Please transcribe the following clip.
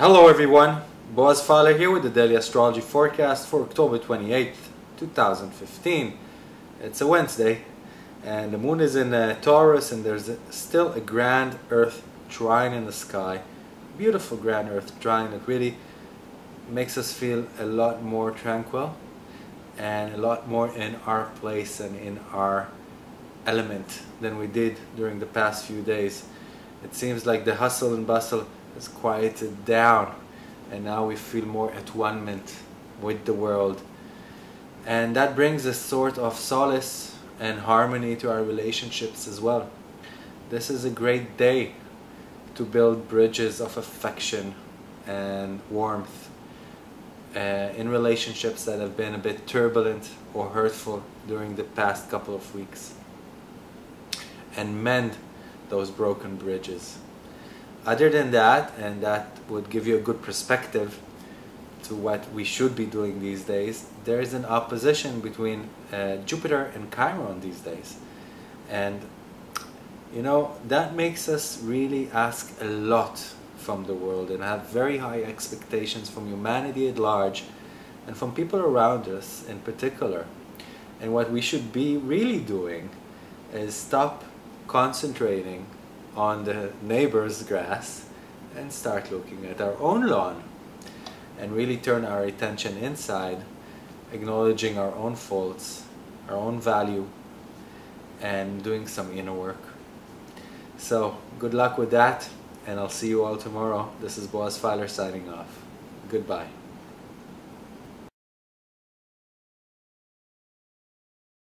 Hello everyone, Boaz Fyler here with the Daily Astrology Forecast for October 28th, 2015. It's a Wednesday and the moon is in uh, Taurus and there's a, still a grand earth trine in the sky. Beautiful grand earth trine that really makes us feel a lot more tranquil and a lot more in our place and in our element than we did during the past few days. It seems like the hustle and bustle has quieted down and now we feel more at one with the world. And that brings a sort of solace and harmony to our relationships as well. This is a great day to build bridges of affection and warmth uh, in relationships that have been a bit turbulent or hurtful during the past couple of weeks and mend those broken bridges other than that, and that would give you a good perspective to what we should be doing these days, there is an opposition between uh, Jupiter and Chiron these days. And, you know, that makes us really ask a lot from the world and have very high expectations from humanity at large and from people around us in particular. And what we should be really doing is stop concentrating on the neighbor's grass and start looking at our own lawn and really turn our attention inside, acknowledging our own faults, our own value, and doing some inner work. So, good luck with that, and I'll see you all tomorrow. This is Boaz Fyler signing off. Goodbye.